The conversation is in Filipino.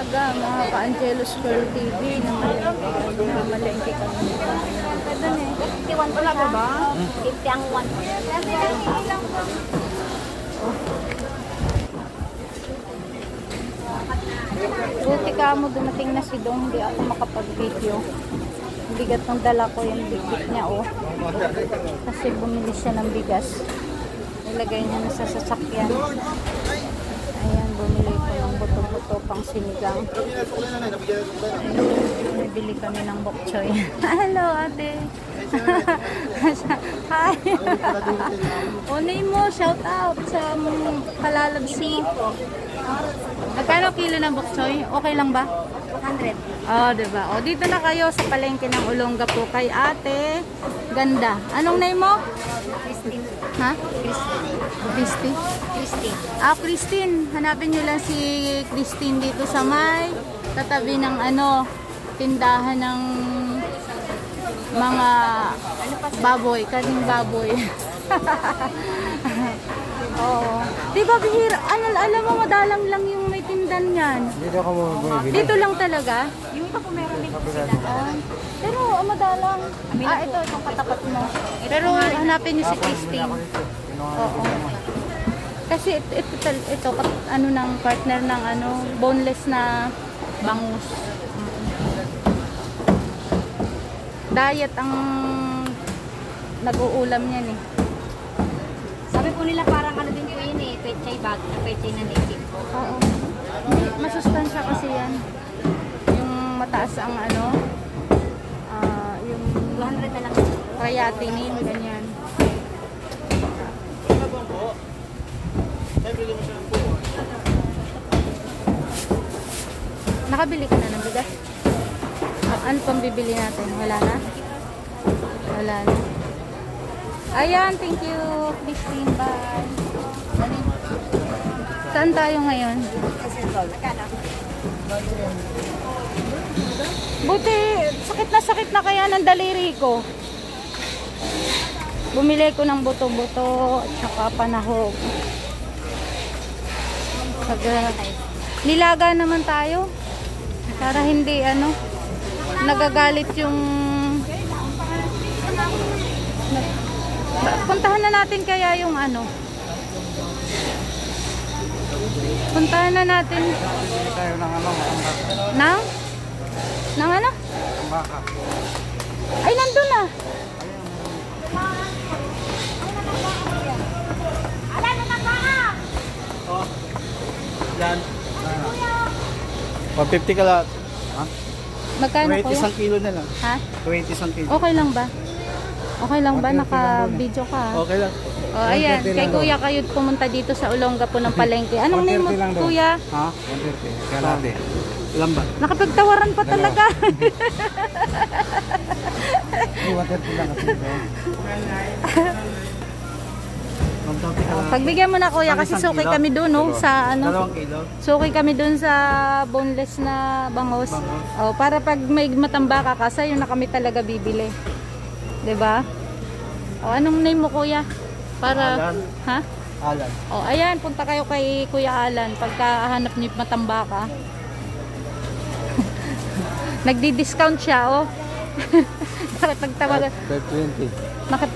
umaga mga ka-Angelos Girl TV na malengke, na kami. Ganda eh. 51 Wala pa ba? 50 ang 1. Buti ka mo dumating na si Dong, hindi ako makapag-video. Bigat ng dala ko yung bigit niya oh. Kasi bumili siya ng bigas. Nilagay niya na sa sasakyan. Ayan, bumili ko ng buto-buto pang sinigang. Bibili kami ng bok choy. Hello, ate. Hi. Unay mo, shout out sa Kalalabsi. Magkano kilo ng bok choy? Okay lang ba? 100. Oh, 'di ba? Oh, dito na kayo sa palengke ng Olonga po kay Ate Ganda. Anong name mo? Christine. Ha? Christine. Christy. Christine. Ah, Christine. Hanapin niyo lang si Christine dito sa may katabi ng ano, tindahan ng mga baboy, kaning baboy. Oo. Di ba bihira? Alam, alam mo, madalang lang yung tindan yan. Dito bumibili. Dito lang talaga? Yung iba po meron din sila. Ah, pero ah, madalang. Ah, ito, itong katapat mo. Pero hanapin niyo si Christine. Oo. Kasi ito, ito, ito, ano ng partner ng ano, boneless na bangus. Diet ang nag-uulam niyan eh. Sabi po nila parang ano din po yun eh. Pechay bag na pechay na native po. Oo. Masustansya kasi yan. Yung mataas ang ano, ah, yung 200 na lang. creatinine, ganyan. Nakabili ka na ng bigas? Ah, ano pang bibili natin? Wala na? Wala na. Ayan, thank you, Christine. Bye. Saan tayo ngayon? Buti, sakit na sakit na kaya ng daliri ko. Bumili ko ng buto-buto at saka panahog. Pag, nilaga naman tayo. Para hindi ano, nagagalit yung... Puntahan na natin kaya yung ano. Puntahan na natin Bili tayo ng ano, matambak. ng... Ng ano? Tambaka. Ay, nandun na. Yan. 150 ka lahat. Ha? Magkano 20 kuya? isang kilo na lang. Ha? 20 isang kilo. Okay lang ba? Okay lang ba? 130 lang Naka-video ka? Okay lang. Oh, ayan. 130 Kay kuya kayo pumunta dito sa Olonga po ng palengke. Anong name mo, 130 lang daw. kuya? Ha? 130. Kaya natin. Ilan ba? Nakapagtawaran pa talaga. Ay, 130 lang kasi. ito. 130 ka lahat. Pagbigyan mo na kuya kasi Isang suki kilo? kami doon no, sa ano. Dalawang kilo. Suki kami doon sa boneless na bangos. Bangos. Oh, para pag may matambaka ka, sa'yo na kami talaga bibili. 'Di ba? Oh, anong name mo kuya? Para Alan. ha? Alan. Oh, ayan, punta kayo kay Kuya Alan pagka hanap niyo matambaka. Nagdi-discount siya, oh. Dapat nagtawagan. 520. Nakita